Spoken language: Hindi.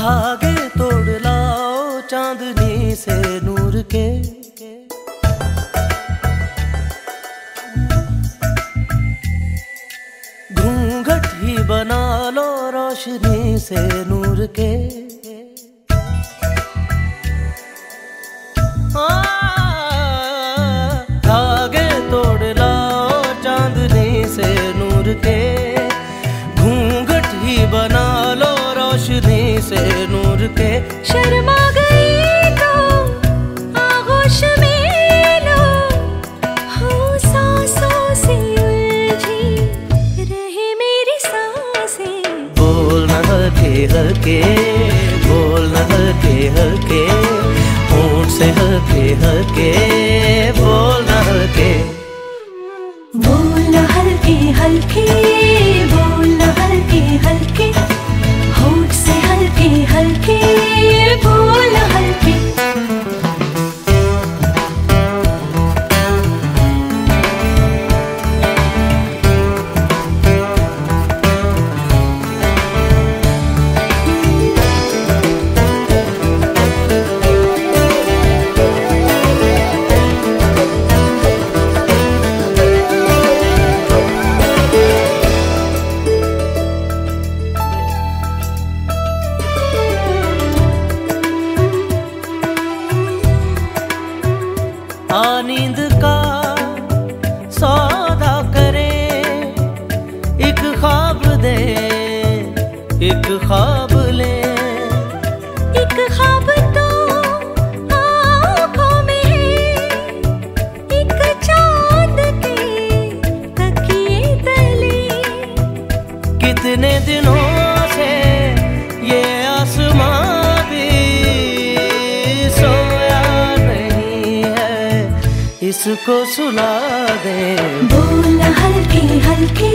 धागे तोड़ लाओ चांदनी से नूर के। घूंघट ही बना लो रोशनी से नूर के। नूर के शर्मा गई तो आगोश में लो। हो सांसों से उलझी, रहे मेरी साँसें। बोल न हल्के हल्के, बोल न हल्के हल्के होंठ से हल्के हल्के, बोल न हल्के। आ नींद का सौदा करे। एक ख्वाब दे एक ख्वाब ले। एक ख्वाब तो आँखों में है। एक चाँद के तकिए तले। कितने दिनों से ये आसमां इसको सुला दे? बोल हल्की हल्की